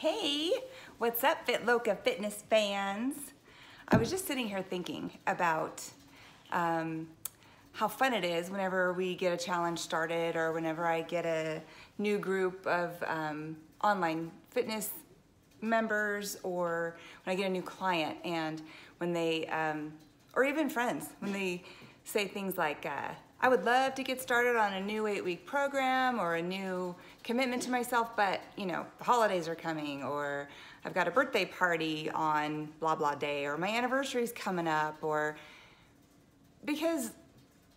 Hey, what's up, Fitloca Fitness fans? I was just sitting here thinking about um, how fun it is whenever we get a challenge started or whenever I get a new group of um, online fitness members or when I get a new client and when they, um, or even friends, when they say things like, uh, I would love to get started on a new eight week program or a new commitment to myself, but you know, the holidays are coming or I've got a birthday party on blah blah day or my anniversary is coming up or because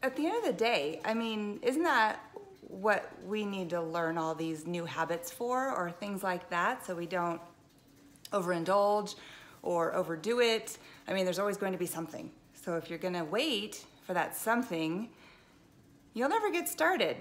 at the end of the day, I mean, isn't that what we need to learn all these new habits for or things like that so we don't overindulge or overdo it? I mean, there's always going to be something. So if you're gonna wait for that something, you'll never get started.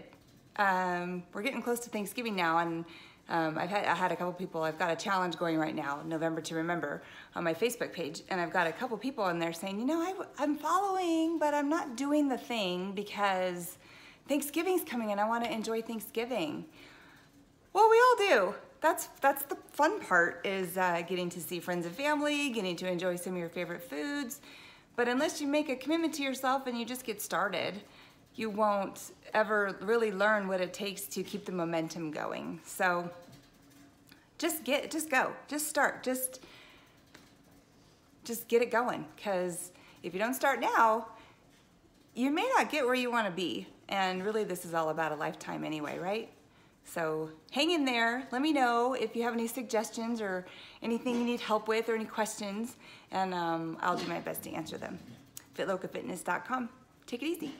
Um, we're getting close to Thanksgiving now, and um, I've had, I had a couple people, I've got a challenge going right now, November to Remember, on my Facebook page, and I've got a couple people in there saying, you know, I, I'm following, but I'm not doing the thing because Thanksgiving's coming and I want to enjoy Thanksgiving. Well, we all do. That's, that's the fun part is uh, getting to see friends and family, getting to enjoy some of your favorite foods. But unless you make a commitment to yourself and you just get started, you won't ever really learn what it takes to keep the momentum going. So just get, just go, just start, just, just get it going. Cause if you don't start now, you may not get where you wanna be. And really this is all about a lifetime anyway, right? So hang in there. Let me know if you have any suggestions or anything you need help with or any questions, and um, I'll do my best to answer them. FitLocaFitness.com. Take it easy.